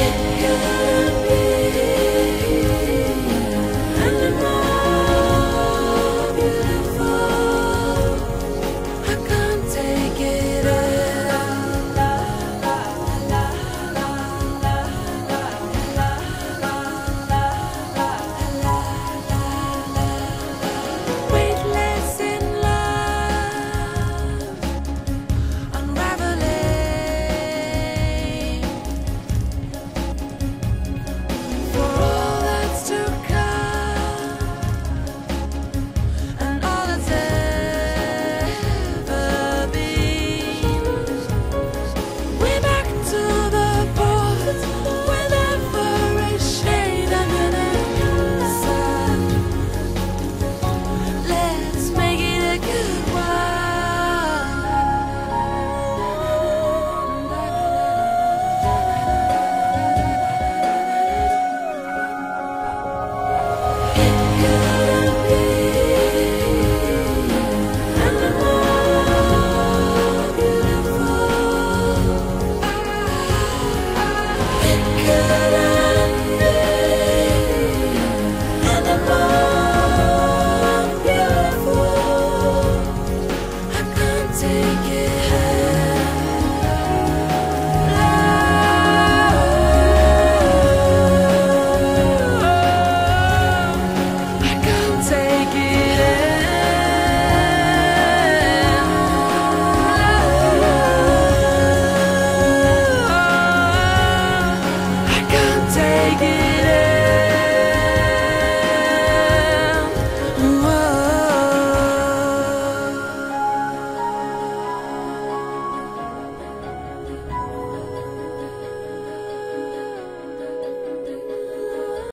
it good. Take it.